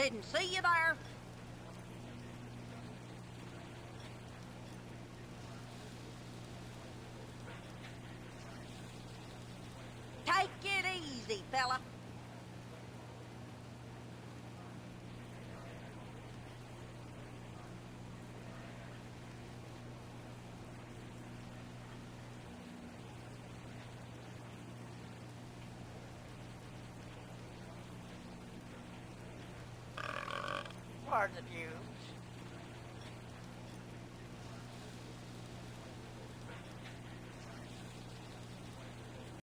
Didn't see you there. Take it easy, fella. Pardon you.